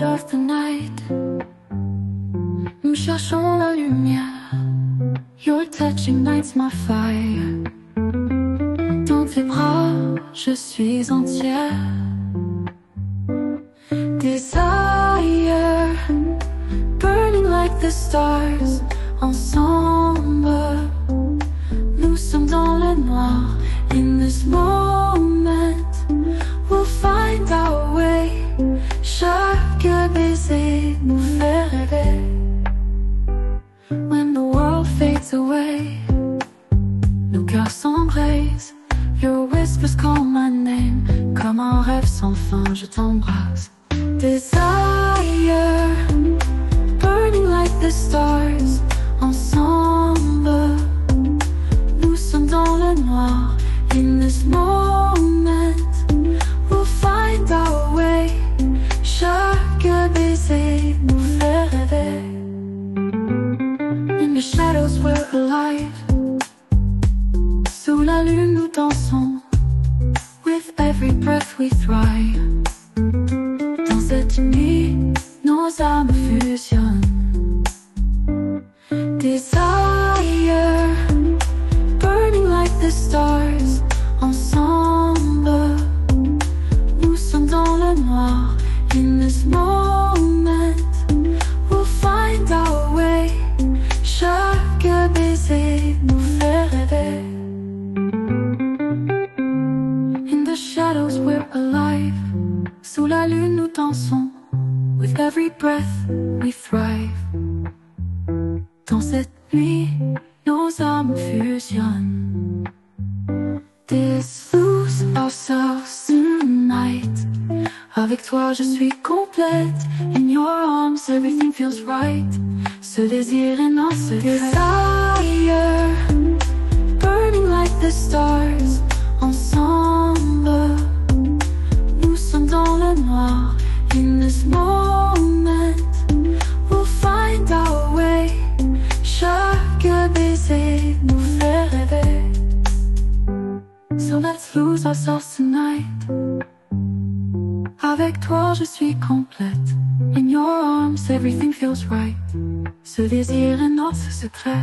of the night. Nous la lumière. Your touching lights my fire. Dans tes bras, je suis entière. Desire. Burning like the stars. Ensemble Nous sommes dans le noir. In this moment away, nos cœurs s'embrasent. Your whispers call my name. Comme un rêve sans fin, je t'embrasse. We're alive. Sous la lune nous dansons. With every breath we thrive. Dansons. With every breath we thrive. Dans cette nuit, nos âmes fusionnent. This lose ourselves tonight. Avec toi, je suis complète. In your arms, everything feels right. Ce désir est notre desire. Burning like the stars. Ensemble, nous sommes dans le noir. In this moment, we'll find our way. Chaque baiser nous fait rêver. So let's lose ourselves tonight. Avec toi, je suis complète. In your arms, everything feels right. Ce désir est notre secret.